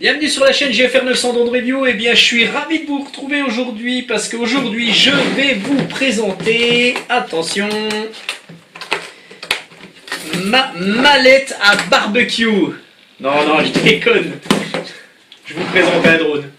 Bienvenue sur la chaîne GFR 900 Drone Review. Et eh bien, je suis ravi de vous retrouver aujourd'hui parce qu'aujourd'hui, je vais vous présenter, attention, ma mallette à barbecue. Non, non, je déconne. Je vous présente un drone.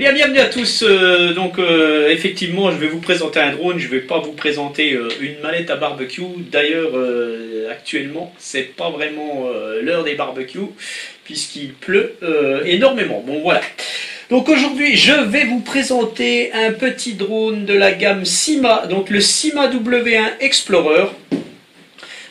Bien, bienvenue à tous. Euh, donc, euh, effectivement, je vais vous présenter un drone. Je ne vais pas vous présenter euh, une mallette à barbecue. D'ailleurs, actuellement, c'est pas vraiment l'heure des barbecues puisqu'il pleut énormément. Bon, voilà. Donc aujourd'hui, je vais vous présenter un petit drone de la gamme Sima, donc le Sima W1 Explorer.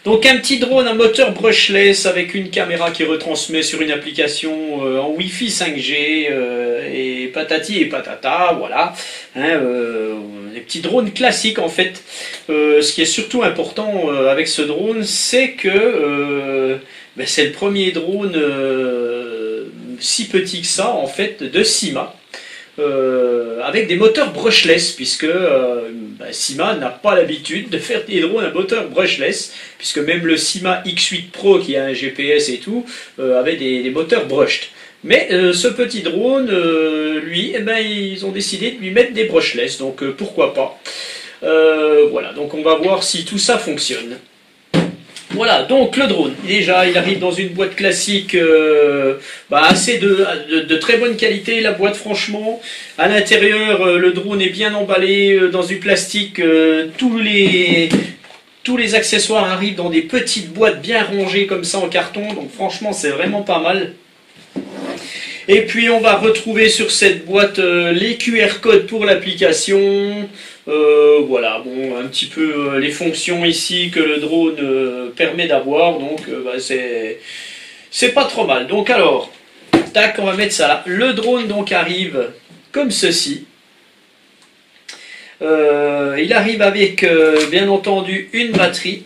Donc un petit drone à moteur brushless avec une caméra qui retransmet sur une application euh, en Wi-Fi 5G euh, et patati et patata, voilà. Hein, euh, des petits drones classiques en fait. ce qui est surtout important avec ce drone, c'est que ben, c'est le premier drone si petit que ça en fait de Sima. Euh, avec des moteurs brushless, puisque euh, bah, Sima n'a pas l'habitude de faire des drones à moteur brushless, puisque même le Sima X8 Pro qui a un GPS et tout, euh, avait des, moteurs brushed. Mais ce petit drone, lui, eh ben, ils ont décidé de lui mettre des brushless, donc pourquoi pas. voilà, donc on va voir si tout ça fonctionne. Voilà, donc le drone. Déjà, il arrive dans une boîte classique, euh, bah, assez de, très bonne qualité, la boîte franchement. À l'intérieur, euh, le drone est bien emballé euh, dans du plastique. tous, les, tous les accessoires arrivent dans des petites boîtes bien rangées comme ça en carton. Donc franchement, c'est vraiment pas mal. Et puis on va retrouver sur cette boîte les QR codes pour l'application, euh, voilà, bon, un petit peu euh, les fonctions ici que le drone euh, permet d'avoir, donc bah, c'est pas trop mal. Donc alors, tac, on va mettre ça là. Le drone donc arrive comme ceci. il arrive avec, bien entendu, une batterie.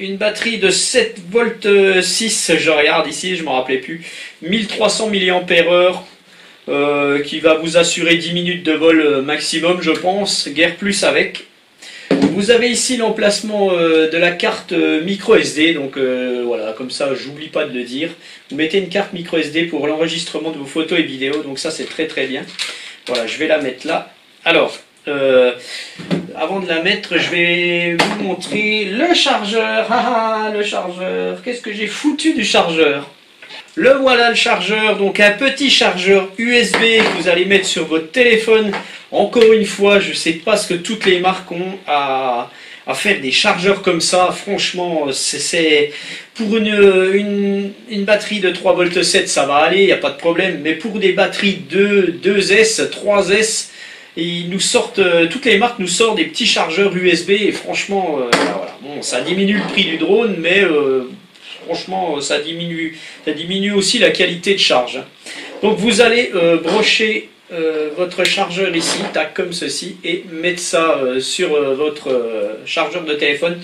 Une batterie de 7 volts 6, je regarde ici, je ne me rappelais plus. 1300 mAh euh, qui va vous assurer 10 minutes de vol euh, maximum, je pense, guère plus avec. Vous avez ici l'emplacement euh, de la carte micro SD, donc voilà, comme ça j'oublie pas de le dire. Vous mettez une carte micro SD pour l'enregistrement de vos photos et vidéos, donc ça c'est très très bien. Voilà, je vais la mettre là. Alors, de la mettre, je vais vous montrer le chargeur. Ah, ah le chargeur, qu'est-ce que j'ai foutu du chargeur? Le voilà le chargeur, donc un petit chargeur USB que vous allez mettre sur votre téléphone. Encore une fois, je sais pas ce que toutes les marques ont à, faire des chargeurs comme ça. Franchement, c'est pour une, une, batterie de 3 v 7, ça va aller, il n'y a pas de problème. Mais pour des batteries de 2S, 3S, ils nous sortent, toutes les marques nous sortent des petits chargeurs USB et franchement, euh, bon, ça diminue le prix du drone, mais euh, franchement, ça diminue, ça diminue aussi la qualité de charge. Donc vous allez euh, brocher euh, votre chargeur ici, tac, comme ceci, et mettre ça euh, sur votre chargeur de téléphone.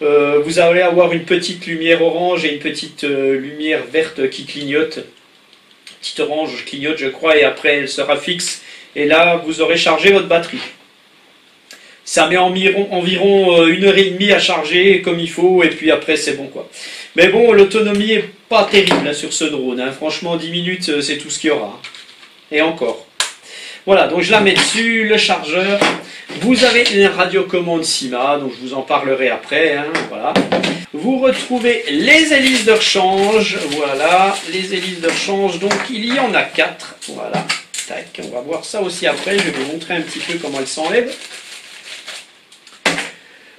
vous allez avoir une petite lumière orange et une petite lumière verte qui clignote. Petite orange clignote, je crois, et après elle sera fixe. Et là, vous aurez chargé votre batterie. Ça met environ, environ une heure et demie à charger comme il faut, et puis après c'est bon quoi. Mais bon, l'autonomie est pas terrible sur ce drone. Hein. Franchement, 10 minutes, euh, c'est tout ce qu'il y aura. Et encore. Voilà, donc je la mets dessus, le chargeur. Vous avez une radiocommande Sima, donc je vous en parlerai après. Hein, voilà. Vous retrouvez les hélices de rechange. Voilà, les hélices de rechange. Donc il y en a 4. Voilà. Tac, on va voir ça aussi après. Je vais vous montrer un petit peu comment elles s'enlèvent.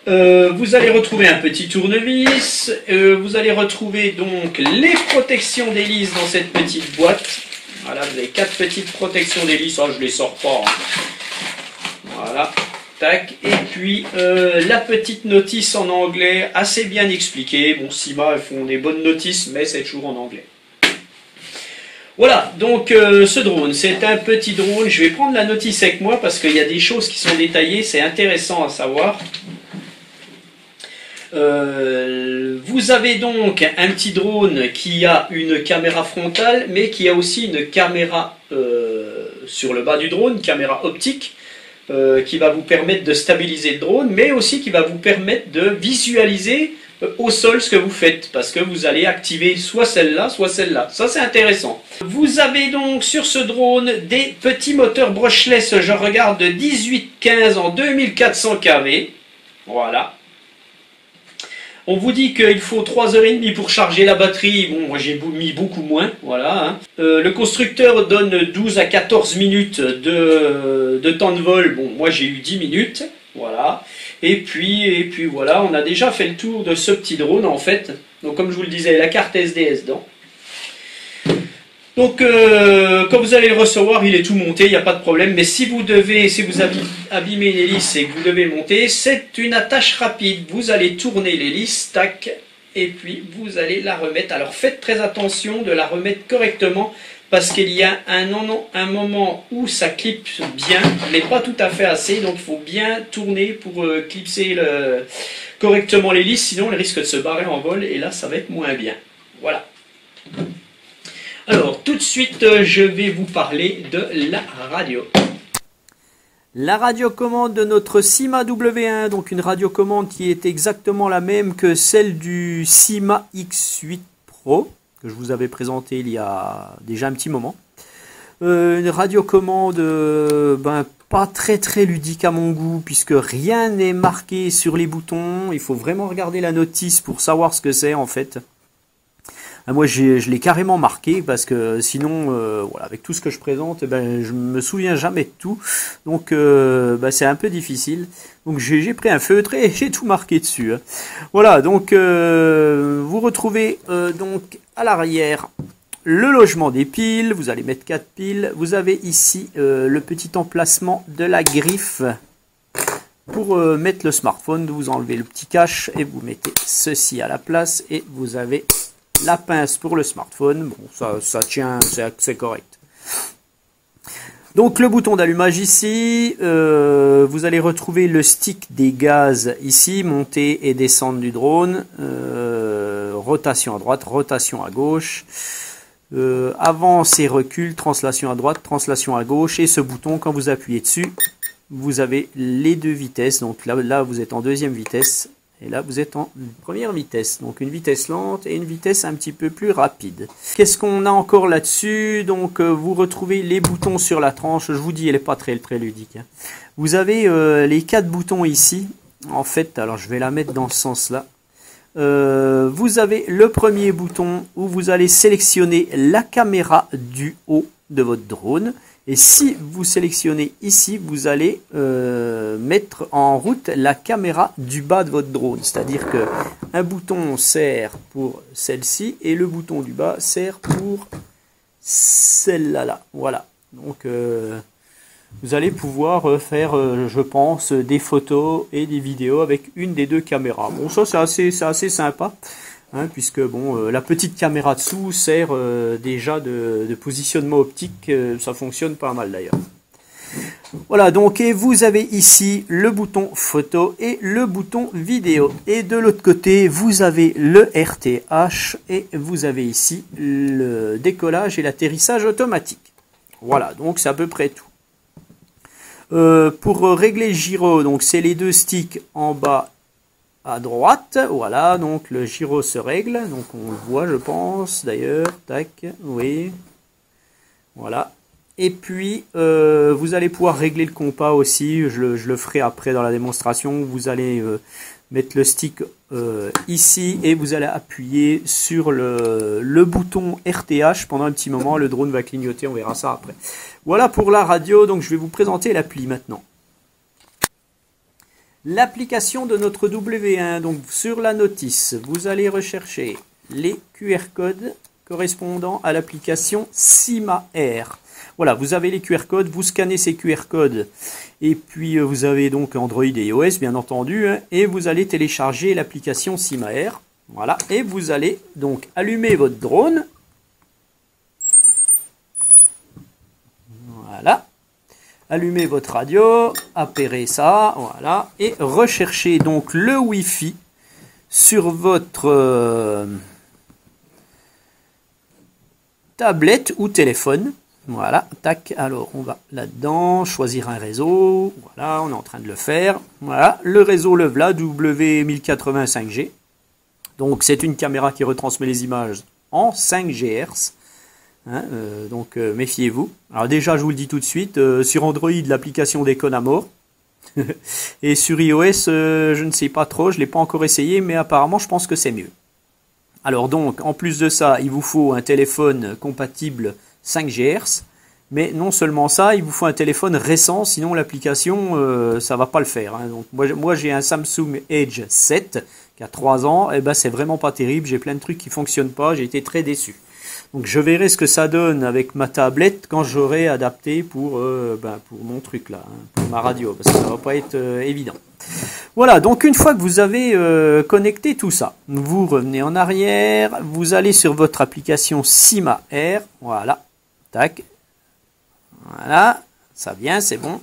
Euh, vous allez retrouver un petit tournevis, euh, vous allez retrouver donc les protections d'hélice dans cette petite boîte. Voilà, vous avez quatre petites protections d'hélice, oh, je les sors pas. Hein. Voilà, tac. Et puis euh, la petite notice en anglais, assez bien expliquée. Bon, Sima, elles font des bonnes notices, mais c'est toujours en anglais. Voilà, donc ce drone, c'est un petit drone. Je vais prendre la notice avec moi parce qu'il y a des choses qui sont détaillées, c'est intéressant à savoir. Euh, vous avez donc un petit drone qui a une caméra frontale, mais qui a aussi une caméra euh, sur le bas du drone, caméra optique, euh, qui va vous permettre de stabiliser le drone, mais aussi qui va vous permettre de visualiser au sol ce que vous faites, parce que vous allez activer soit celle-là, soit celle-là. Ça c'est intéressant. Vous avez donc sur ce drone des petits moteurs brushless, je regarde, de 18-15 en 2400 kV. Voilà. On vous dit qu'il faut 3h30 pour charger la batterie. Bon, moi j'ai mis beaucoup moins. Voilà. Hein. Euh, le constructeur donne 12 à 14 minutes de, de temps de vol. Bon, moi j'ai eu 10 minutes. Voilà. Et puis, et puis voilà, on a déjà fait le tour de ce petit drone en fait. Donc comme je vous le disais, la carte SDS dedans. Donc, euh, quand vous allez le recevoir, il est tout monté, il n'y a pas de problème. Mais si vous devez, si vous abîmez l'hélice et que vous devez monter, c'est une attache rapide. Vous allez tourner l'hélice, tac, et puis vous allez la remettre. Alors faites très attention de la remettre correctement parce qu'il y a un, moment où ça clipse bien, mais pas tout à fait assez. Donc il faut bien tourner pour euh, clipser le, correctement l'hélice, sinon elle risque de se barrer en vol et là ça va être moins bien. Voilà. Alors, tout de suite, euh, je vais vous parler de la radio. La radiocommande de notre Sima W1, donc une radiocommande qui est exactement la même que celle du Sima X8 Pro, que je vous avais présenté il y a déjà un petit moment. Euh, une radiocommande euh, ben, pas très très ludique à mon goût, puisque rien n'est marqué sur les boutons. Il faut vraiment regarder la notice pour savoir ce que c'est en fait. Ah, moi, je l'ai carrément marqué parce que sinon, euh, voilà, avec tout ce que je présente, ben, je me souviens jamais de tout. Donc, euh, bah, c'est un peu difficile. Donc, j'ai pris un feutre et j'ai tout marqué dessus. Hein. Voilà, donc, euh, vous retrouvez donc à l'arrière le logement des piles. Vous allez mettre quatre piles. Vous avez ici le petit emplacement de la griffe pour mettre le smartphone, vous enlevez le petit cache et vous mettez ceci à la place et vous avez la pince pour le smartphone. Bon, ça, ça tient, c'est correct. Donc le bouton d'allumage ici, euh, vous allez retrouver le stick des gaz ici, monter et descendre du drone, euh, rotation à droite, rotation à gauche, euh, avance et recul, translation à droite, translation à gauche, et ce bouton quand vous appuyez dessus, vous avez les deux vitesses, donc là, vous êtes en deuxième vitesse, et là, vous êtes en première vitesse, donc une vitesse lente et une vitesse un petit peu plus rapide. Qu'est-ce qu'on a encore là-dessus? Donc, euh, vous retrouvez les boutons sur la tranche. Je vous dis, elle n'est pas très, très ludique. Hein. Vous avez euh, les quatre boutons ici. En fait, alors je vais la mettre dans ce sens-là. Euh, vous avez le premier bouton où vous allez sélectionner la caméra du haut de votre drone. Et si vous sélectionnez ici, vous allez euh, mettre en route la caméra du bas de votre drone. C'est-à-dire que un bouton sert pour celle-ci et le bouton du bas sert pour celle-là. Là. Voilà. Donc euh, vous allez pouvoir euh, faire, je pense, des photos et des vidéos avec une des deux caméras. Bon, ça c'est assez, assez sympa. Hein, puisque bon, euh, la petite caméra dessous sert euh, déjà de, positionnement optique, euh, ça fonctionne pas mal d'ailleurs. Voilà, donc et vous avez ici le bouton photo et le bouton vidéo. Et de l'autre côté, vous avez le RTH et vous avez ici le décollage et l'atterrissage automatique. Voilà, donc c'est à peu près tout. Pour régler le gyro, donc c'est les deux sticks en bas à droite. Voilà, donc le gyro se règle. Donc on le voit, je pense, d'ailleurs. Tac, oui. Voilà. Et puis, euh, vous allez pouvoir régler le compas aussi. Je le, ferai après dans la démonstration. Vous allez euh, mettre le stick euh, ici et vous allez appuyer sur le, bouton RTH pendant un petit moment. Le drone va clignoter, on verra ça après. Voilà pour la radio. Donc, je vais vous présenter l'appli maintenant l'application de notre W1. Donc sur la notice, vous allez rechercher les QR codes correspondant à l'application Sima Air. Voilà, vous avez les QR codes, vous scannez ces QR codes et puis euh, vous avez donc Android et iOS bien entendu hein, et vous allez télécharger l'application Sima Air. Voilà, et vous allez donc allumer votre drone. Voilà allumez votre radio, appérez ça, voilà, et recherchez donc le Wi-Fi sur votre euh, tablette ou téléphone. Voilà, tac, alors on va là-dedans, choisir un réseau, voilà, on est en train de le faire. Voilà, le réseau le voilà, W1085G. Donc c'est une caméra qui retransmet les images en 5 GHz. Hein, euh, donc euh, méfiez-vous. Alors déjà, je vous le dis tout de suite, euh, sur Android, l'application déconne à mort. Et sur iOS, je ne sais pas trop, je ne l'ai pas encore essayé, mais apparemment, je pense que c'est mieux. Alors donc, en plus de ça, il vous faut un téléphone compatible 5 GHz. Mais non seulement ça, il vous faut un téléphone récent, sinon l'application, ça va pas le faire. Hein. Moi j'ai un Samsung Edge 7 qui a 3 ans, et eh ben c'est vraiment pas terrible, j'ai plein de trucs qui fonctionnent pas, j'ai été très déçu. Donc je verrai ce que ça donne avec ma tablette quand j'aurai adapté pour, euh, ben, pour mon truc là, hein, pour ma radio, parce que ça va pas être euh, évident. Voilà, donc une fois que vous avez euh, connecté tout ça, vous revenez en arrière, vous allez sur votre application Sima Air, voilà, tac, voilà, ça vient, c'est bon.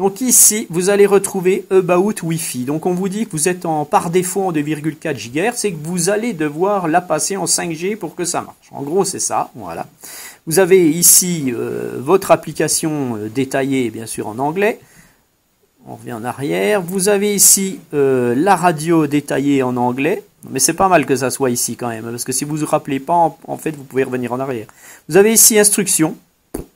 Donc ici, vous allez retrouver About Wi-Fi. Donc on vous dit que vous êtes en par défaut en 2,4 GHz c'est que vous allez devoir la passer en 5G pour que ça marche. En gros, c'est ça. Voilà. Vous avez ici euh, votre application euh, détaillée, bien sûr, en anglais. On revient en arrière. Vous avez ici euh, la radio détaillée en anglais. Mais c'est pas mal que ça soit ici quand même, parce que si vous ne vous rappelez pas, en fait, vous pouvez revenir en arrière. Vous avez ici instructions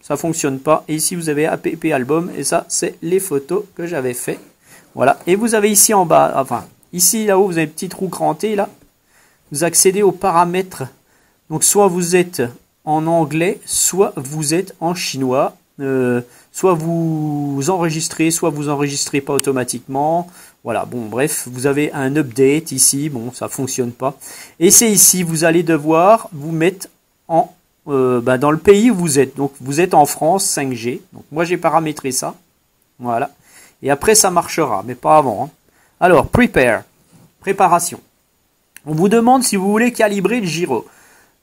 ça fonctionne pas. Et ici, vous avez app album, et ça, c'est les photos que j'avais fait. Voilà. Et vous avez ici en bas, enfin, ici, là-haut, vous avez une petite roue crantée, là. Vous accédez aux paramètres. Donc, soit vous êtes en anglais, soit vous êtes en chinois. Euh, soit vous enregistrez, soit vous enregistrez pas automatiquement. Voilà, bon, bref, vous avez un update ici, bon, ça fonctionne pas. Et c'est ici, vous allez devoir vous mettre en euh, bah, dans le pays où vous êtes. Donc vous êtes en France 5G. Donc moi j'ai paramétré ça. Voilà. Et après ça marchera, mais pas avant. Hein. Alors, prepare, préparation. On vous demande si vous voulez calibrer le gyro.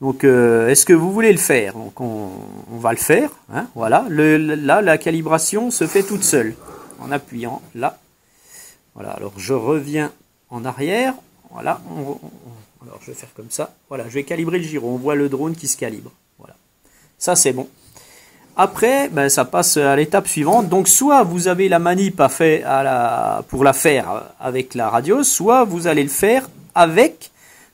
Donc, euh, est-ce que vous voulez le faire? Donc, on, va le faire. Hein, voilà. Là, la calibration se fait toute seule en appuyant là. Voilà. Alors, je reviens en arrière. Voilà. alors, je vais faire comme ça. Voilà. Je vais calibrer le gyro. On voit le drone qui se calibre. Ça, c'est bon. Après, ben, ça passe à l'étape suivante. Donc, soit vous avez la manip à faire à la, pour la faire avec la radio, soit vous allez le faire avec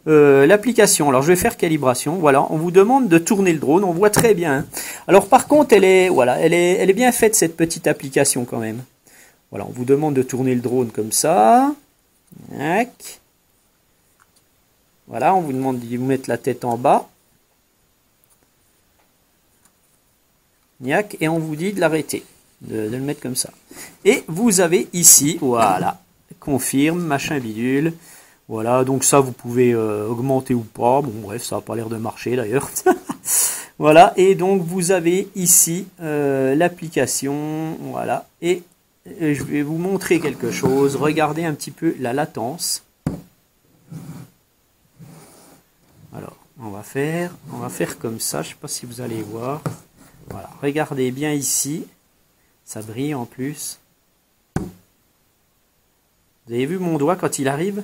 euh, l'application. Alors, je vais faire calibration. Voilà, on vous demande de tourner le drone. On voit très bien. Hein. Alors, par contre, elle est, voilà, elle est, elle est bien faite cette petite application quand même. Voilà, on vous demande de tourner le drone comme ça. Voilà, on vous demande de vous mettre la tête en bas. Et on vous dit de l'arrêter, de, le mettre comme ça. Et vous avez ici, voilà, confirme, machin bidule. Voilà, donc ça vous pouvez euh, augmenter ou pas. Bon bref, ça n'a pas l'air de marcher d'ailleurs. voilà, et donc vous avez ici euh, l'application, voilà. Et euh, je vais vous montrer quelque chose. Regardez un petit peu la latence. Alors, on va faire, on va faire comme ça. Je ne sais pas si vous allez voir. Regardez bien ici, ça brille en plus. Vous avez vu mon doigt quand il arrive?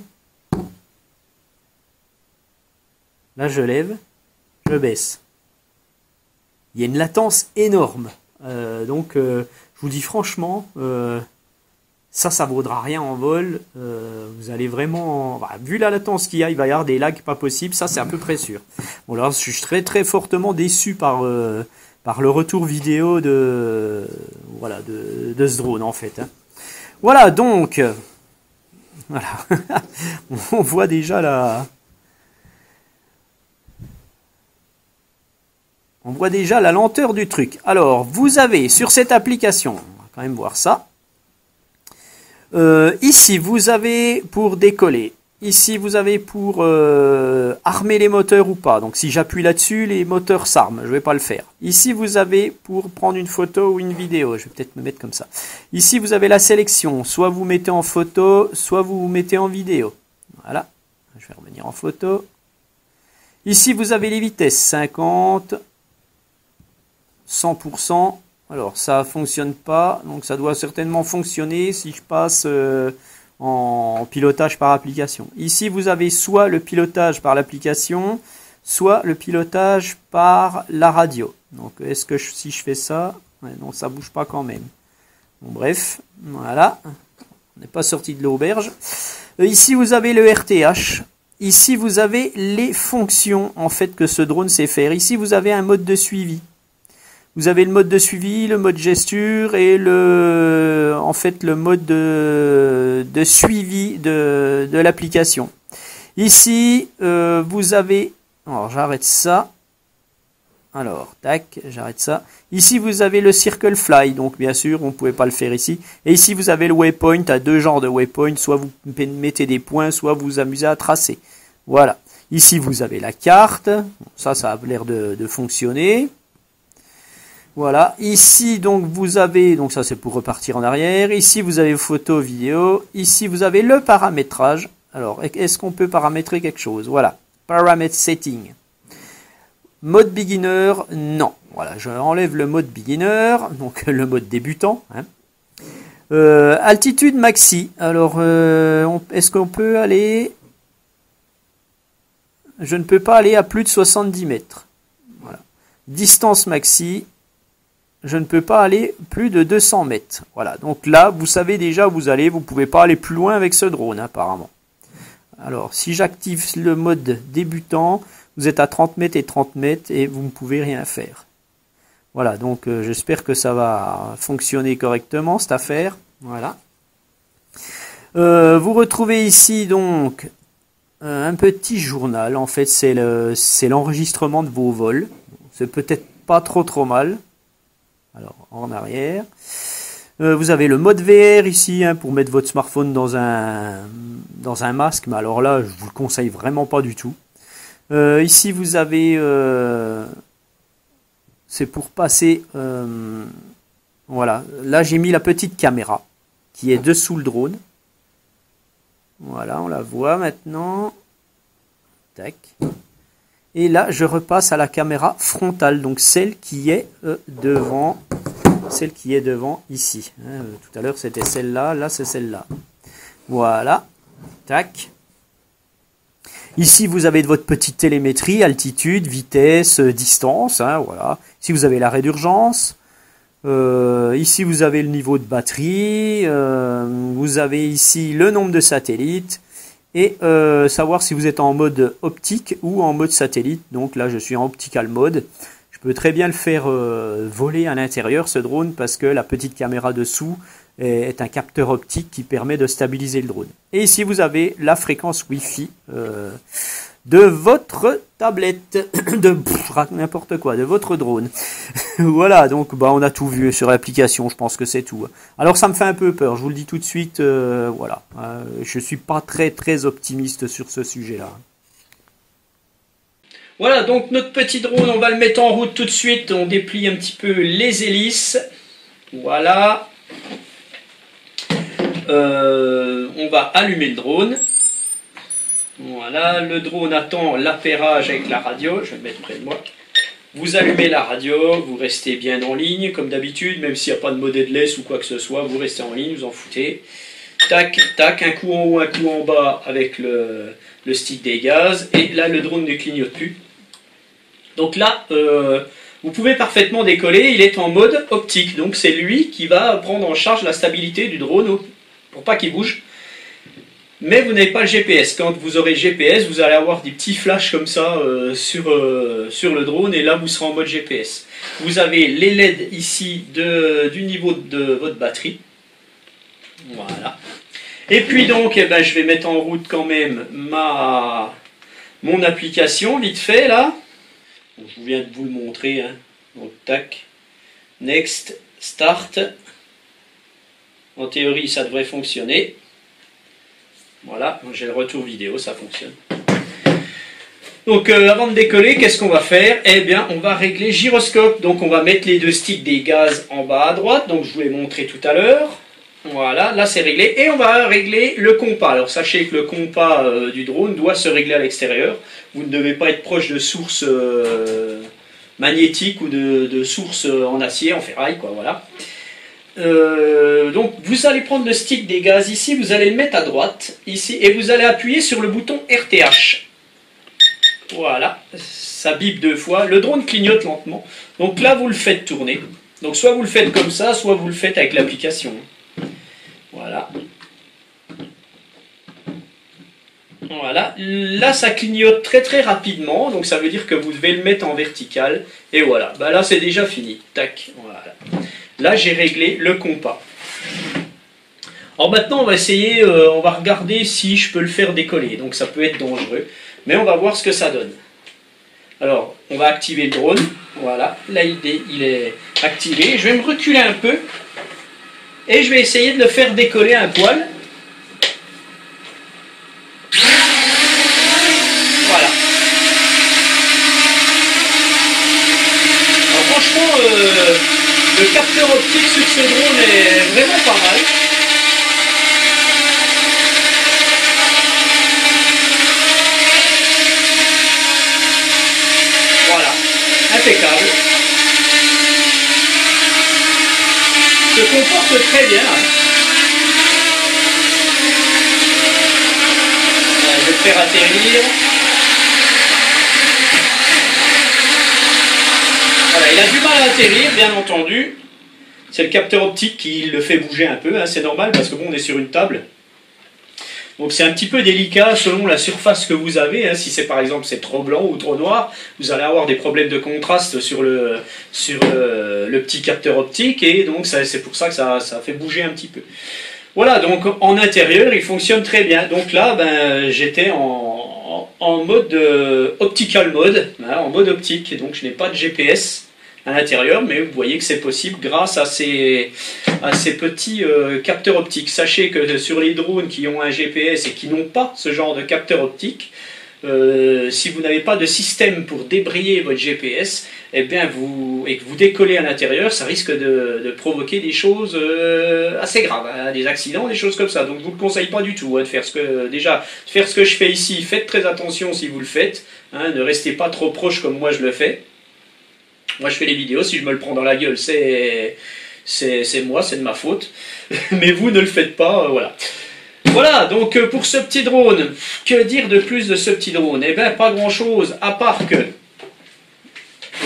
Là, je lève, je baisse. Il y a une latence énorme. Euh, donc, euh, je vous dis franchement, euh, ça, ça vaudra rien en vol. vous allez vraiment... Bah, vu la latence qu'il y a, il va y avoir des lags pas possibles. Ça, c'est à peu près sûr. Bon, là, je suis très, très fortement déçu par par le retour vidéo de voilà de, de ce drone en fait. Hein. Voilà donc voilà on voit déjà la on voit déjà la lenteur du truc. Alors vous avez sur cette application, on va quand même voir ça. Euh, ici vous avez pour décoller Ici, vous avez pour euh, armer les moteurs ou pas. Donc, si j'appuie là-dessus, les moteurs s'arment. Je ne vais pas le faire. Ici, vous avez pour prendre une photo ou une vidéo. Je vais peut-être me mettre comme ça. Ici, vous avez la sélection. Soit vous mettez en photo, soit vous mettez en vidéo. Voilà. Je vais revenir en photo. Ici, vous avez les vitesses. 50, 100%. Alors, ça ne fonctionne pas. Donc, ça doit certainement fonctionner si je passe... Euh, en pilotage par application. Ici, vous avez soit le pilotage par l'application, soit le pilotage par la radio. Donc, est-ce que si je fais ça, non, ça bouge pas quand même. Bon, bref, voilà. On n'est pas sorti de l'auberge. Euh, ici, vous avez le RTH. Ici, vous avez les fonctions en fait que ce drone sait faire. Ici, vous avez un mode de suivi. Vous avez le mode de suivi, le mode gesture et le, en fait, le mode de, suivi de, l'application. Ici, euh, vous avez, alors j'arrête ça. Alors, tac, j'arrête ça. Ici, vous avez le Circle Fly, donc bien sûr, on ne pouvait pas le faire ici. Et ici, vous avez le waypoint, à deux genres de waypoint, soit vous mettez des points, soit vous vous amusez à tracer. Voilà. Ici, vous avez la carte. Ça, ça a l'air de, de fonctionner. Voilà, ici donc vous avez, donc ça c'est pour repartir en arrière, ici vous avez photo, vidéo, ici vous avez le paramétrage. Alors, est-ce qu'on peut paramétrer quelque chose? Voilà, parameter setting. Mode beginner, non. Voilà, je enlève le mode beginner, donc le mode débutant. Hein. Euh, altitude maxi, alors euh, est-ce qu'on peut aller... Je ne peux pas aller à plus de 70 mètres. Voilà. Distance maxi, je ne peux pas aller plus de 200 mètres. Voilà, donc là, vous savez déjà où vous allez, vous ne pouvez pas aller plus loin avec ce drone, apparemment. Alors, si j'active le mode débutant, vous êtes à 30 mètres et 30 mètres et vous ne pouvez rien faire. Voilà, donc euh, j'espère que ça va fonctionner correctement, cette affaire. Voilà. Euh, vous retrouvez ici donc euh, un petit journal. En fait, c'est l'enregistrement de vos vols. C'est peut-être pas trop trop mal. Alors, en arrière. Euh, vous avez le mode VR ici hein, pour mettre votre smartphone dans un, masque, mais alors là, je vous le conseille vraiment pas du tout. Euh, ici, vous avez, euh, c'est pour passer, voilà. Là, j'ai mis la petite caméra qui est dessous le drone. Voilà, on la voit maintenant. Tac. Et là, je repasse à la caméra frontale, donc celle qui est euh, devant, celle qui est devant ici. Hein, euh, tout à l'heure, c'était celle-là, là, c'est celle-là. Voilà. Tac. Ici, vous avez votre petite télémétrie, altitude, vitesse, euh, distance. Hein, voilà. Ici, vous avez l'arrêt d'urgence. ici, vous avez le niveau de batterie. vous avez ici le nombre de satellites et euh, savoir si vous êtes en mode optique ou en mode satellite. Donc là, je suis en optical mode. Je peux très bien le faire euh, voler à l'intérieur, ce drone, parce que la petite caméra dessous est, un capteur optique qui permet de stabiliser le drone. Et ici, vous avez la fréquence Wi-Fi. Euh, de votre tablette, de n'importe quoi, de votre drone. voilà, donc bah, on a tout vu sur l'application, je pense que c'est tout. Alors ça me fait un peu peur, je vous le dis tout de suite, euh, voilà. Euh, je suis pas très très optimiste sur ce sujet-là. Voilà, donc notre petit drone, on va le mettre en route tout de suite. On déplie un petit peu les hélices. Voilà. Euh, on va allumer le drone. Voilà, le drone attend l'appairage avec la radio. Je vais le mettre près de moi. Vous allumez la radio, vous restez bien en ligne, comme d'habitude, même s'il n'y a pas de mode headless ou quoi que ce soit, vous restez en ligne, vous en foutez. Tac, tac, un coup en haut, un coup en bas avec le, stick des gaz, et là le drone ne clignote plus. Donc là, euh, vous pouvez parfaitement décoller, il est en mode optique, donc c'est lui qui va prendre en charge la stabilité du drone pour pas qu'il bouge mais vous n'avez pas le GPS. Quand vous aurez GPS, vous allez avoir des petits flashs comme ça euh, sur, euh, sur le drone, et là vous serez en mode GPS. Vous avez les LED ici de, du niveau de votre batterie. Voilà. Et puis donc, eh ben, je vais mettre en route quand même ma, mon application, vite fait là. je viens de vous le montrer. Hein. Donc, tac. Next, start. En théorie, ça devrait fonctionner. Voilà, j'ai le retour vidéo, ça fonctionne. Donc euh, avant de décoller, qu'est-ce qu'on va faire? Eh bien, on va régler gyroscope. Donc on va mettre les deux sticks des gaz en bas à droite, donc je vous l'ai montré tout à l'heure. Voilà, là c'est réglé. Et on va régler le compas. Alors sachez que le compas euh, du drone doit se régler à l'extérieur. Vous ne devez pas être proche de sources euh, magnétiques ou de, de sources en acier, en ferraille, quoi, voilà. Euh, donc vous allez prendre le stick des gaz ici, vous allez le mettre à droite ici et vous allez appuyer sur le bouton RTH. Voilà, ça bip deux fois. Le drone clignote lentement. Donc là vous le faites tourner. Donc soit vous le faites comme ça, soit vous le faites avec l'application. Voilà. Voilà, là ça clignote très très rapidement, donc ça veut dire que vous devez le mettre en vertical. Et voilà, bah là c'est déjà fini. Tac, voilà. Là j'ai réglé le compas. Alors maintenant on va essayer, euh, on va regarder si je peux le faire décoller. Donc ça peut être dangereux, mais on va voir ce que ça donne. Alors on va activer le drone. Voilà, là il est, il est activé. Je vais me reculer un peu et je vais essayer de le faire décoller un poil. Le sur ce drone est vraiment pas mal. Voilà, impeccable. Se comporte très bien. je vais faire atterrir. il a du mal à atterrir, bien entendu. C'est le capteur optique qui le fait bouger un peu, hein, c'est normal parce que bon, on est sur une table. Donc c'est un petit peu délicat selon la surface que vous avez. Hein. Si c'est par exemple c'est trop blanc ou trop noir, vous allez avoir des problèmes de contraste sur le, sur le, petit capteur optique et donc c'est pour ça que ça, fait bouger un petit peu. Voilà, donc en intérieur il fonctionne très bien. Donc là, ben, j'étais en, en, mode euh, optical mode, hein, en mode optique, donc je n'ai pas de GPS à l'intérieur, mais vous voyez que c'est possible grâce à ces, à ces petits euh, capteurs optiques. Sachez que sur les drones qui ont un GPS et qui n'ont pas ce genre de capteur optique, euh, si vous n'avez pas de système pour débrayer votre GPS, eh bien vous, et que vous décollez à l'intérieur, ça risque de, provoquer des choses euh, assez graves, hein, des accidents, des choses comme ça. Donc je vous le conseille pas du tout hein, de faire ce que déjà faire ce que je fais ici. Faites très attention si vous le faites. Hein, ne restez pas trop proche comme moi je le fais. Moi, je fais les vidéos, si je me le prends dans la gueule, c'est c'est moi, c'est de ma faute. Mais vous ne le faites pas, euh, voilà. Voilà, donc euh, pour ce petit drone, que dire de plus de ce petit drone? Eh bien, pas grand-chose, à part que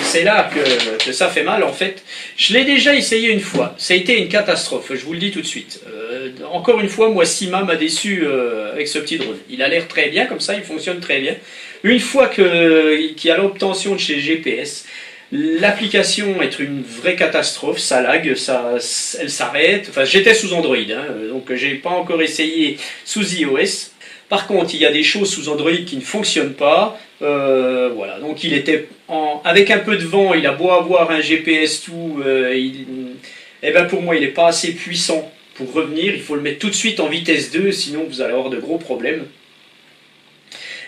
c'est là que, ça fait mal en fait. Je l'ai déjà essayé une fois, ça a été une catastrophe, je vous le dis tout de suite. Euh, encore une fois, moi, Sima m'a déçu avec ce petit drone. Il a l'air très bien, comme ça, il fonctionne très bien. Une fois qu'il y a l'obtention de chez GPS, L'application est une vraie catastrophe, ça lag, ça, elle s'arrête. Enfin, j'étais sous Android, hein, donc j'ai pas encore essayé sous iOS. Par contre, il y a des choses sous Android qui ne fonctionnent pas. Euh, voilà, donc il était avec un peu de vent, il a beau avoir un GPS tout, euh, eh ben pour moi, il n'est pas assez puissant pour revenir. Il faut le mettre tout de suite en vitesse 2, sinon vous allez avoir de gros problèmes,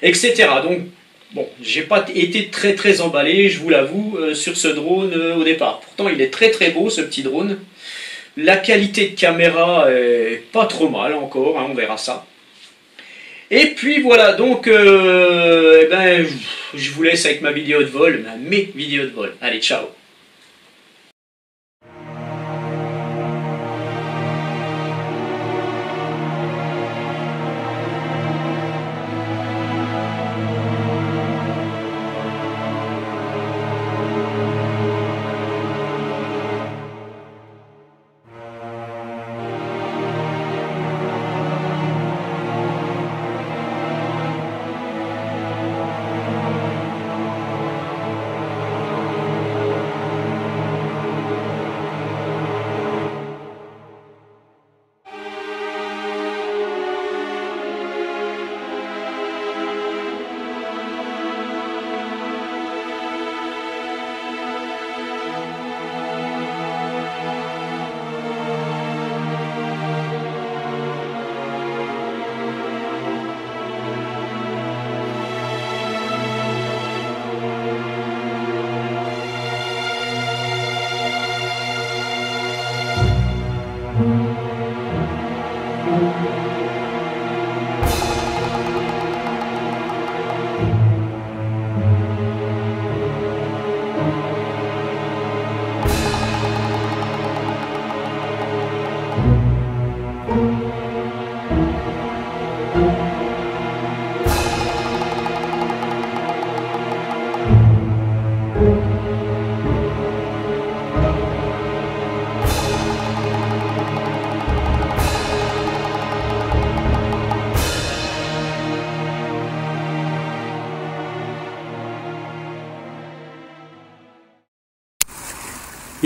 etc. Donc Bon, j'ai pas été très très emballé, je vous l'avoue, euh, sur ce drone euh, au départ. Pourtant, il est très très beau ce petit drone. La qualité de caméra est pas trop mal encore, hein, on verra ça. Et puis voilà, donc euh, eh ben, je vous laisse avec ma vidéo de vol, mes vidéos de vol. Allez, ciao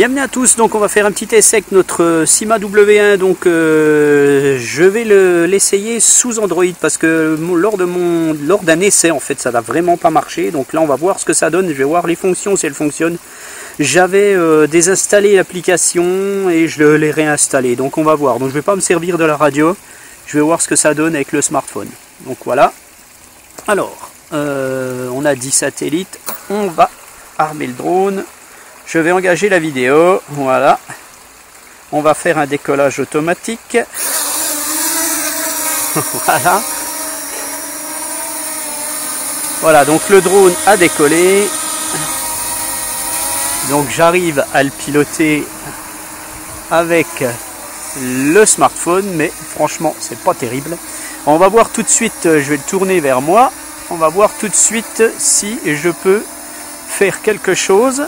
Bienvenue à tous, donc on va faire un petit essai avec notre Sima W1, donc euh, je vais l'essayer sous Android parce que lors de mon lors d'un essai en fait ça n'a vraiment pas marché, donc là on va voir ce que ça donne, je vais voir les fonctions si elles fonctionnent. J'avais euh, désinstallé l'application et je l'ai réinstallé, donc on va voir, donc je vais pas me servir de la radio, je vais voir ce que ça donne avec le smartphone. Donc voilà. Alors, euh, on a 10 satellites, on va armer le drone. Je vais engager la vidéo. Voilà. On va faire un décollage automatique. voilà. Voilà, donc le drone a décollé. Donc j'arrive à le piloter avec le smartphone, mais franchement, c'est pas terrible. On va voir tout de suite, je vais le tourner vers moi. On va voir tout de suite si je peux faire quelque chose.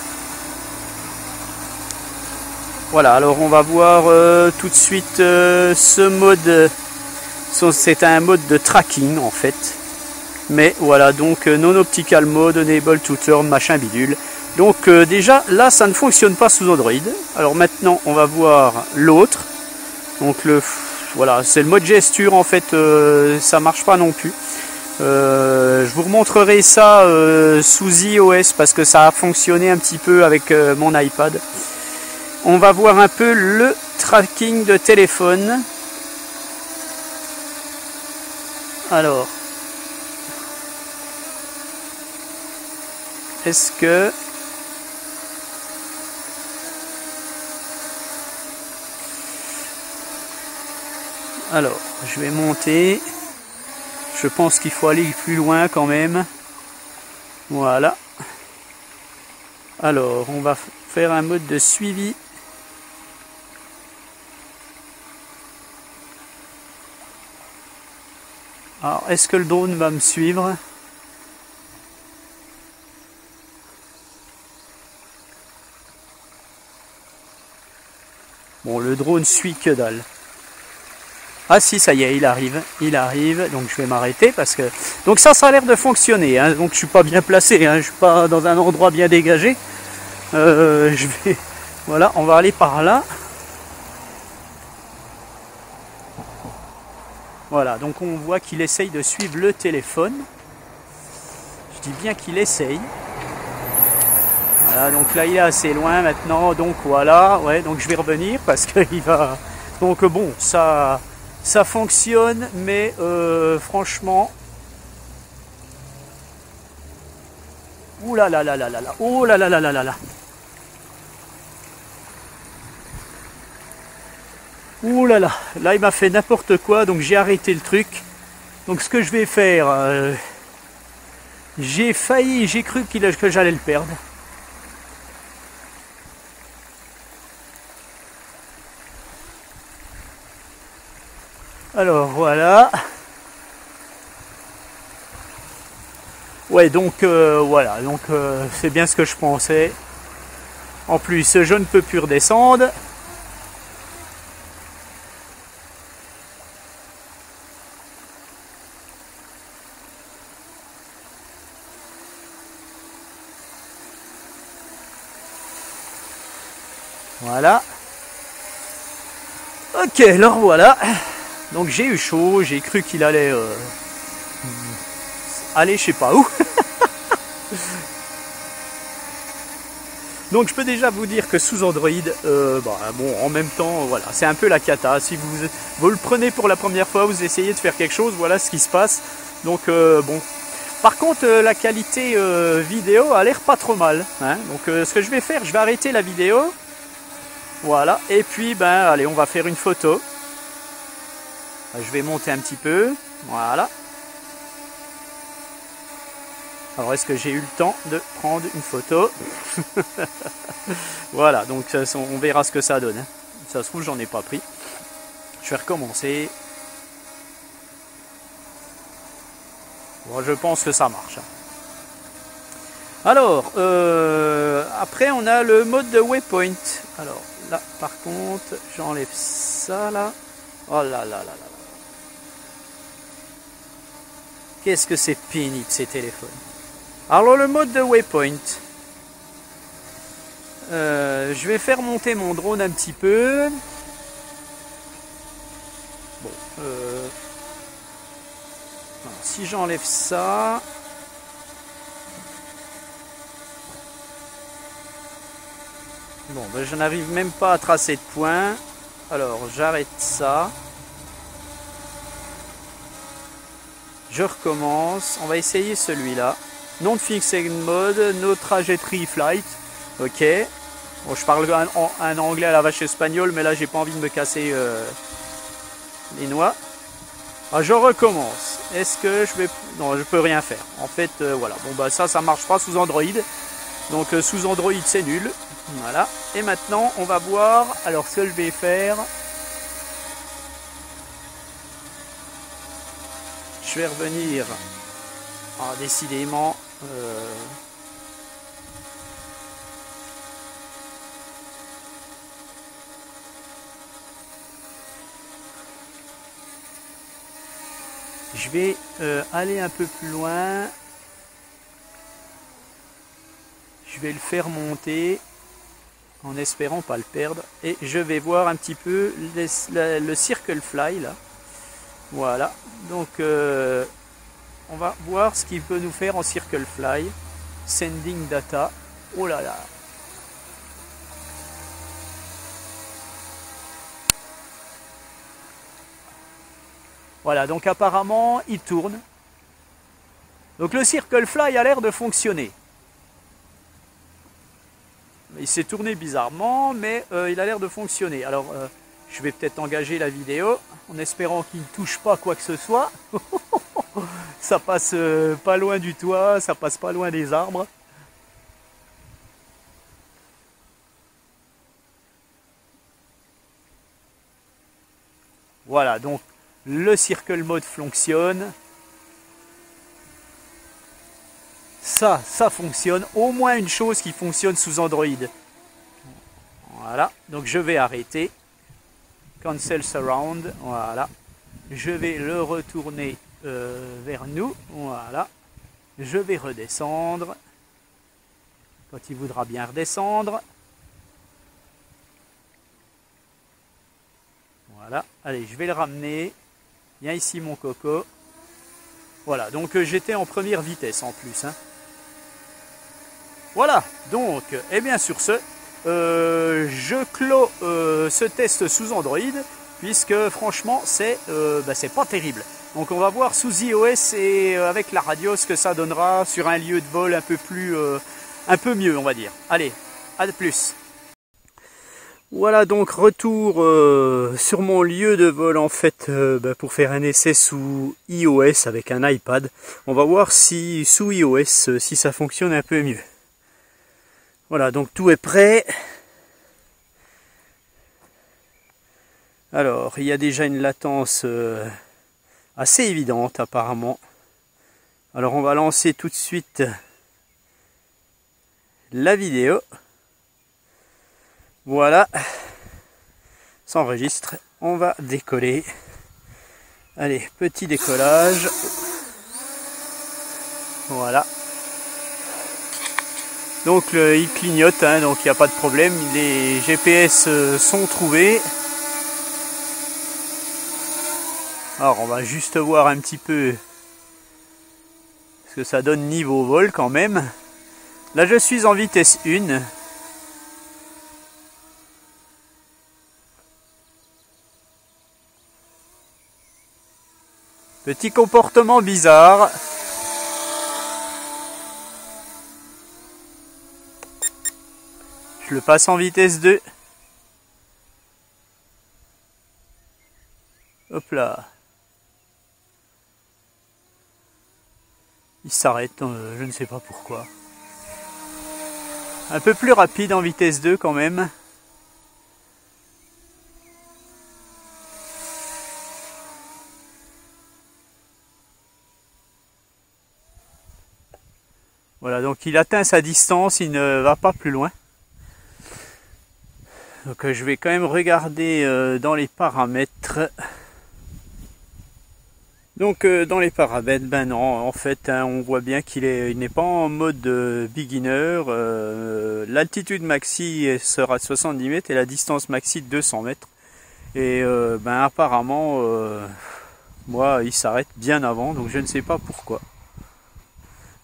Voilà, alors on va voir euh, tout de suite euh, ce mode. C'est un mode de tracking en fait. Mais voilà, donc euh, non optical mode, enable to turn, machin bidule. Donc déjà là ça ne fonctionne pas sous Android. Alors maintenant on va voir l'autre. Donc le voilà, c'est le mode gesture en fait, ça marche pas non plus. je vous remontrerai ça sous iOS parce que ça a fonctionné un petit peu avec mon iPad on va voir un peu le tracking de téléphone. Alors, est-ce que Alors, je vais monter. Je pense qu'il faut aller plus loin quand même. Voilà. Alors, on va faire un mode de suivi Alors, est-ce que le drone va me suivre? Bon, le drone suit que dalle. Ah si, ça y est, il arrive, il arrive, donc je vais m'arrêter parce que... Donc ça, ça a l'air de fonctionner, hein. donc je suis pas bien placé, hein. je suis pas dans un endroit bien dégagé. Euh, je vais... Voilà, on va aller par là. Voilà, donc on voit qu'il essaye de suivre le téléphone. Je dis bien qu'il essaye. Voilà, donc là il est assez loin maintenant, donc voilà, ouais, donc je vais revenir parce qu'il va. Donc bon, ça, ça fonctionne, mais euh, franchement. Ouh là là là là là là, oh là là là là là là. Ouh là là, là il m'a fait n'importe quoi, donc j'ai arrêté le truc. Donc ce que je vais faire, euh, j'ai failli, j'ai cru que j'allais le perdre. Alors voilà. Ouais, donc euh, voilà, donc euh, c'est bien ce que je pensais. En plus, je ne peux plus redescendre. Ok, alors voilà. Donc j'ai eu chaud, j'ai cru qu'il allait euh, aller je sais pas où. Donc je peux déjà vous dire que sous Android, euh, bah, bon, en même temps, voilà, c'est un peu la cata. Si vous, vous le prenez pour la première fois, vous essayez de faire quelque chose, voilà ce qui se passe. Donc euh, bon. Par contre, la qualité vidéo a l'air pas trop mal. Hein. Donc ce que je vais faire, je vais arrêter la vidéo. Voilà, et puis ben allez, on va faire une photo. Je vais monter un petit peu. Voilà. Alors est-ce que j'ai eu le temps de prendre une photo? Voilà, donc on verra ce que ça donne. Hein. Ça se trouve, j'en ai pas pris. Je vais recommencer. Bon, je pense que ça marche. Alors, euh, après on a le mode de waypoint. Alors, Là, par contre, j'enlève ça là. Oh là là là là. Qu'est-ce que c'est pénible ces téléphones. Alors le mode de waypoint. Euh, je vais faire monter mon drone un petit peu. Bon, euh, si j'enlève ça, Bon, ben, je n'arrive même pas à tracer de point. Alors, j'arrête ça. Je recommence. On va essayer celui-là. Non fixed mode, no trajectory flight. Ok. Bon, je parle un, anglais à la vache espagnole, mais là, j'ai pas envie de me casser euh, les noix. Ah, je recommence. Est-ce que je vais... Non, je peux rien faire. En fait, euh, voilà. Bon, bah ça, ça marche pas sous Android. Donc, euh, sous Android, c'est nul. Voilà. Et maintenant, on va voir. Alors, ce que je vais faire. Je vais revenir. Ah, décidément. Euh, je vais euh, aller un peu plus loin. Je vais le faire monter en espérant pas le perdre. Et je vais voir un petit peu le circle fly là. Voilà. Donc euh, on va voir ce qu'il peut nous faire en circle fly. Sending data. Oh là là. Voilà, donc apparemment il tourne. Donc le circle fly a l'air de fonctionner. Il s'est tourné bizarrement, mais euh, il a l'air de fonctionner. Alors, euh, je vais peut-être engager la vidéo en espérant qu'il ne touche pas quoi que ce soit. ça passe euh, pas loin du toit, ça passe pas loin des arbres. Voilà, donc le circle mode fonctionne. Ça, ça fonctionne. Au moins une chose qui fonctionne sous Android. Voilà, donc je vais arrêter. Cancel Surround, voilà. Je vais le retourner euh, vers nous, voilà. Je vais redescendre. Quand il voudra bien redescendre. Voilà, allez, je vais le ramener. Viens ici mon coco. Voilà, donc euh, j'étais en première vitesse en plus. Hein. Voilà, donc, et eh bien sur ce, euh, je clôt euh, ce test sous Android, puisque franchement, c'est euh, bah, pas terrible. Donc on va voir sous iOS et avec la radio ce que ça donnera sur un lieu de vol un peu plus, un peu mieux, on va dire. Allez, à de plus. Voilà donc retour sur mon lieu de vol en fait bah, pour faire un essai sous iOS avec un iPad. On va voir si sous iOS si ça fonctionne un peu mieux. Voilà, donc tout est prêt. Alors, il y a déjà une latence euh, assez évidente apparemment. Alors, on va lancer tout de suite la vidéo. Voilà. Ça enregistre. On va décoller. Allez, petit décollage. Voilà. Donc il clignote, hein, donc il n'y a pas de problème. Les GPS euh, sont trouvés. Alors on va juste voir un petit peu ce que ça donne niveau vol quand même. Là je suis en vitesse 1. Petit comportement bizarre. Je le passe en vitesse 2. Hop là. Il s'arrête, euh, je ne sais pas pourquoi. Un peu plus rapide en vitesse 2 quand même. Voilà, donc il atteint sa distance, il ne va pas plus loin. Donc euh, je vais quand même regarder euh, dans les paramètres. Donc euh, dans les paramètres, ben non, en fait hein, on voit bien qu'il n'est pas en mode beginner. L'altitude maxi sera de 70 mètres et la distance maxi de 200 mètres. Et ben apparemment, moi il s'arrête bien avant, donc je ne sais pas pourquoi.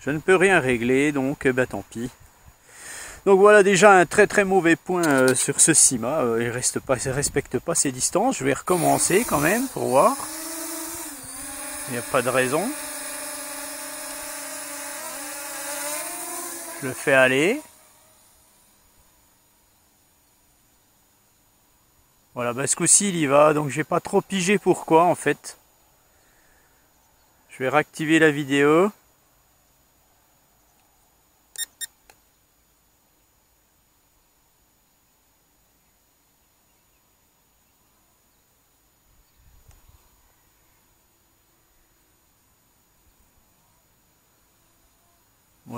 Je ne peux rien régler, donc ben tant pis. Donc voilà déjà un très très mauvais point sur ce CIMA. il ne respecte pas ses distances. Je vais recommencer quand même pour voir. Il n'y a pas de raison. Je le fais aller. Voilà, bah ce coup-ci il y va, donc j'ai pas trop pigé pourquoi en fait. Je vais réactiver la vidéo.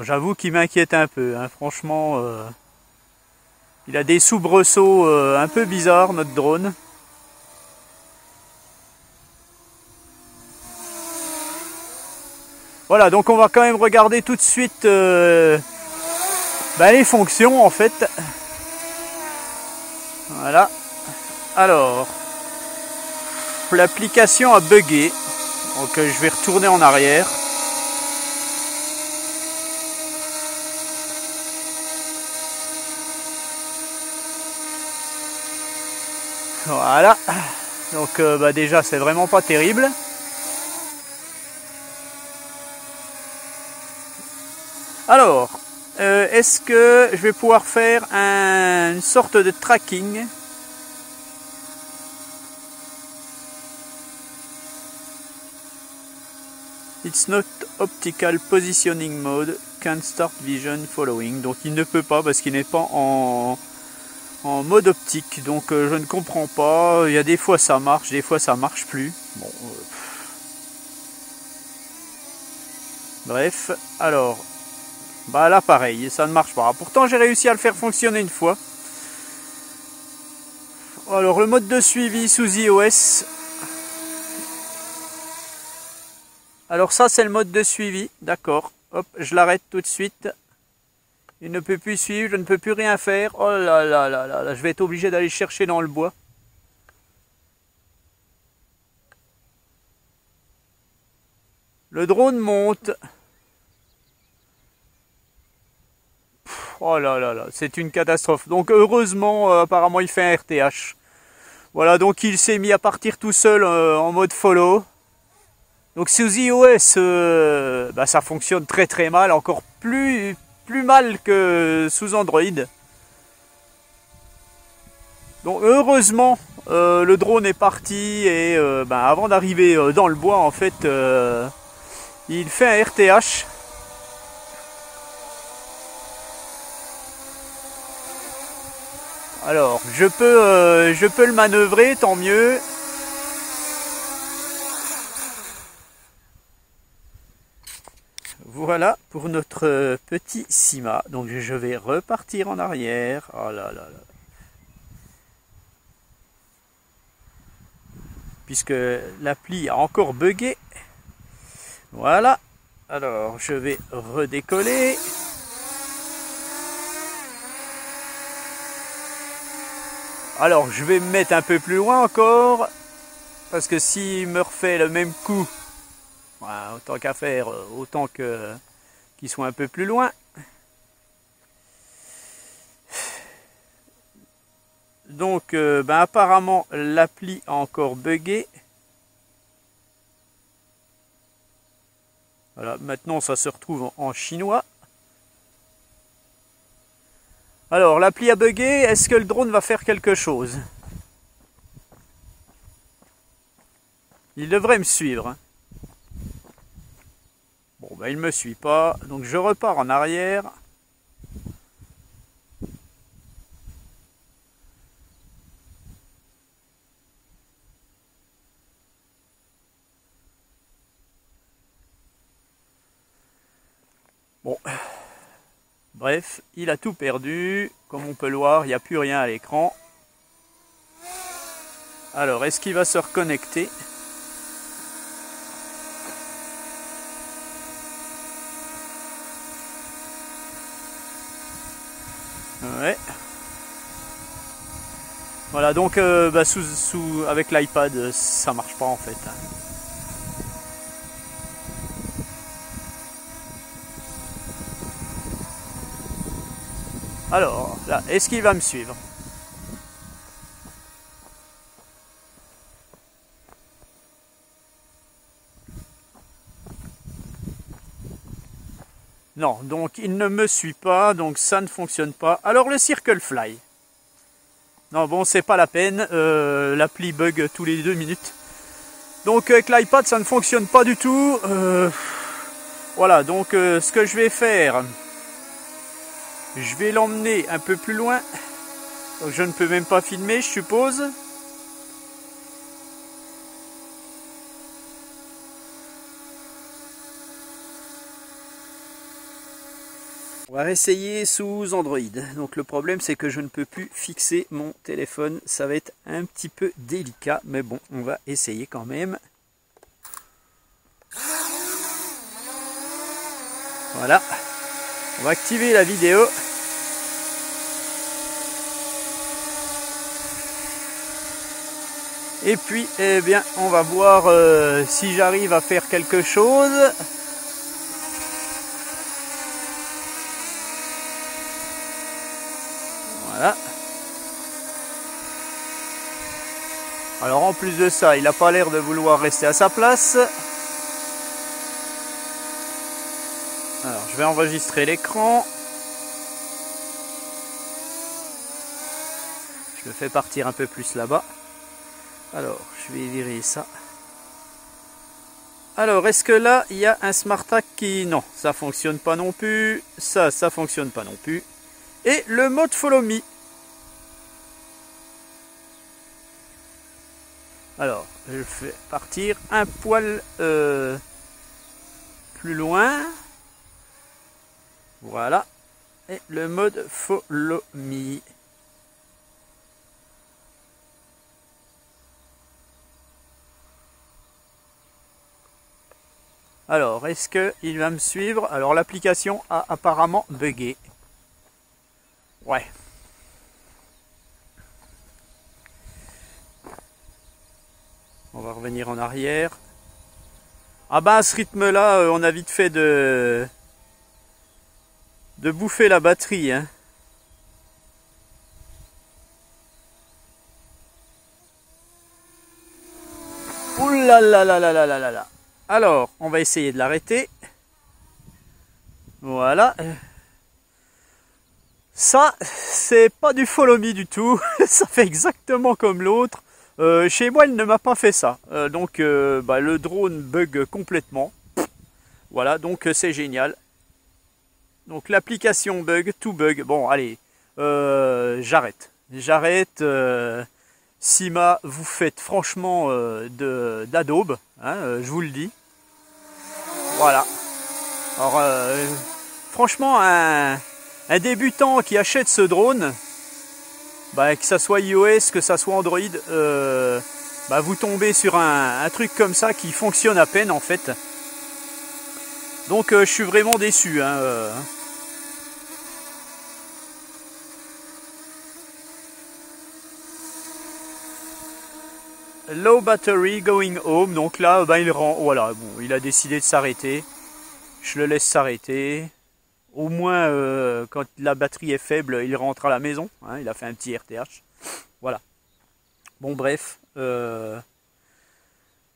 J'avoue qu'il m'inquiète un peu, hein. franchement. Euh, il a des soubresauts euh, un peu bizarres, notre drone. Voilà, donc on va quand même regarder tout de suite euh, ben, les fonctions en fait. Voilà. Alors, l'application a bugué. Donc je vais retourner en arrière. Voilà. Donc euh, bah, déjà c'est vraiment pas terrible. Alors, euh, est-ce que je vais pouvoir faire une sorte de tracking? It's not optical positioning mode, can't start vision following. Donc il ne peut pas parce qu'il n'est pas en, en mode optique, donc euh, je ne comprends pas. Il y a des fois ça marche, des fois ça marche plus. Bon, euh, Bref, alors, bah là pareil, ça ne marche pas. Pourtant j'ai réussi à le faire fonctionner une fois. Alors le mode de suivi sous iOS. Alors ça c'est le mode de suivi, d'accord. Hop, je l'arrête tout de suite. Il ne peut plus suivre, je ne peux plus rien faire. Oh là là là là, là je vais être obligé d'aller chercher dans le bois. Le drone monte. Oh là là là, c'est une catastrophe. Donc heureusement, euh, apparemment il fait un RTH. Voilà, donc il s'est mis à partir tout seul euh, en mode follow. Donc sous iOS, euh, bah, ça fonctionne très très mal, encore plus, plus mal que sous Android. Donc heureusement, euh, le drone est parti et euh, ben, avant d'arriver euh, dans le bois, en fait, il fait un RTH. Alors, je peux, je peux le manœuvrer, tant mieux. Voilà pour notre euh, petit Sima. Donc je vais repartir en arrière. Oh là là. Puisque l'appli a encore bugué. Voilà. Alors je vais redécoller. Alors je vais me mettre un peu plus loin encore. Parce que s'il me refait le même coup autant qu'à faire, euh, autant que qu'ils soient un peu plus loin. Donc, euh, ben, apparemment, l'appli a encore bugué. Voilà, maintenant ça se retrouve en chinois. Alors, l'appli a bugué, est-ce que le drone va faire quelque chose? Il devrait me suivre. Ben, il me suit pas, donc je repars en arrière. Bon, bref, il a tout perdu. Comme on peut le voir, il n'y a plus rien à l'écran. Alors, est-ce qu'il va se reconnecter? Voilà, donc euh, bah, avec l'iPad, ça marche pas en fait. Alors, là, est-ce qu'il va me suivre? Non, donc il ne me suit pas, donc ça ne fonctionne pas. Alors le Circle Fly. Non, bon, c'est pas la peine. Euh, l'appli bug tous les deux minutes. Donc avec l'iPad, ça ne fonctionne pas du tout. Euh, voilà, donc euh, ce que je vais faire, je vais l'emmener un peu plus loin. Je ne peux même pas filmer, je suppose. On va essayer sous Android. Donc le problème c'est que je ne peux plus fixer mon téléphone. Ça va être un petit peu délicat. Mais bon, on va essayer quand même. Voilà. On va activer la vidéo. Et puis, eh bien, on va voir euh, si j'arrive à faire quelque chose. Voilà. En plus de ça, il n'a pas l'air de vouloir rester à sa place. Alors je vais enregistrer l'écran. Je le fais partir un peu plus là-bas. Alors, je vais virer ça. Alors, est-ce que là, il y a un Smart Track qui... Non, ça fonctionne pas non plus. Ça, ça fonctionne pas non plus. Et le mode Follow Me. Alors, je fais partir un poil euh, plus loin. Voilà. Et le mode Follow Me. Alors, est-ce qu'il va me suivre? Alors, l'application a apparemment bugué. Ouais. On va revenir en arrière. Ah bah à ce rythme-là, euh, on a vite fait de de bouffer la batterie. Hein. Ouh Alors, on va essayer de l'arrêter. Voilà. Ça, c'est pas du follow me du tout. ça fait exactement comme l'autre. Euh, chez moi, il ne m'a pas fait ça. Euh, donc, euh, bah, le drone bug complètement. Voilà, donc c'est génial. Donc, l'application bug, tout bug. Bon, allez, j'arrête. J'arrête. Sima, vous faites franchement d'Adobe, hein, je vous le dis. Voilà. Alors, franchement, un, un débutant qui achète ce drone, bah, que ça soit iOS, que ça soit Android, euh, bah, vous tombez sur un, truc comme ça qui fonctionne à peine en fait. Donc euh, je suis vraiment déçu. Hein, euh. Low battery going home. Donc là, bah, il rend. Voilà, bon, il a décidé de s'arrêter. Je le laisse s'arrêter au moins euh, quand la batterie est faible, il rentre à la maison. Hein, il a fait un petit RTH. Voilà. Bon, bref. Euh,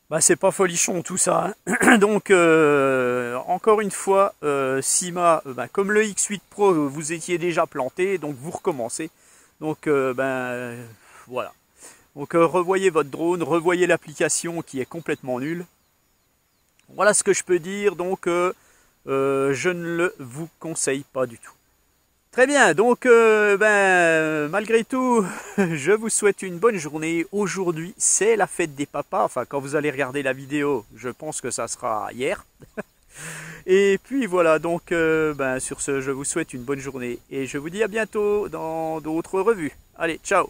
bah, c'est pas folichon tout ça. Hein. Donc, euh, encore une fois, Sima, bah, comme le X8 Pro, vous étiez déjà planté, donc vous recommencez. Donc, ben voilà. Donc, revoyez votre drone, revoyez l'application qui est complètement nulle. Voilà ce que je peux dire. Donc, euh, je ne le vous conseille pas du tout. Très bien, donc euh, ben, malgré tout, je vous souhaite une bonne journée. Aujourd'hui, c'est la fête des papas. Enfin, quand vous allez regarder la vidéo, je pense que ça sera hier. Et puis voilà, donc euh, ben, sur ce, je vous souhaite une bonne journée. Et je vous dis à bientôt dans d'autres revues. Allez, ciao